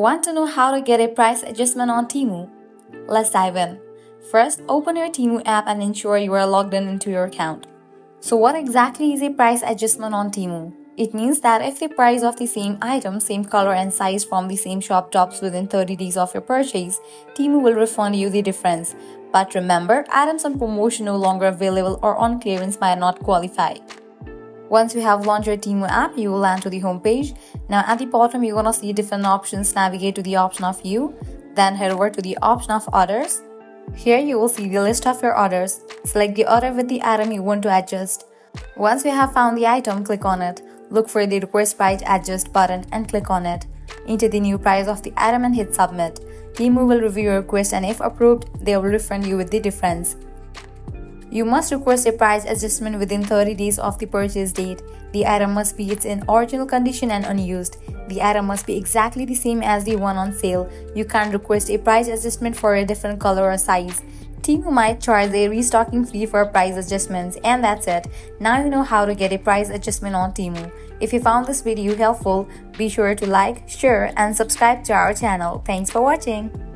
Want to know how to get a price adjustment on Temu? Let's dive in. First, open your Temu app and ensure you are logged in into your account. So what exactly is a price adjustment on Temu? It means that if the price of the same item, same color and size from the same shop drops within 30 days of your purchase, Temu will refund you the difference. But remember, items on promotion no longer available or on clearance might not qualify. Once you have launched your Temu app, you will land to the home page. Now at the bottom, you're gonna see different options. Navigate to the option of you, then head over to the option of orders. Here you will see the list of your orders. Select the order with the item you want to adjust. Once you have found the item, click on it. Look for the request price adjust button and click on it. Enter the new price of the item and hit submit. Temu will review your request and if approved, they will refund you with the difference. You must request a price adjustment within 30 days of the purchase date. The item must be in original condition and unused. The item must be exactly the same as the one on sale. You can't request a price adjustment for a different color or size. Temu might charge a restocking fee for price adjustments and that's it. Now you know how to get a price adjustment on Temu. If you found this video helpful, be sure to like, share and subscribe to our channel. Thanks for watching.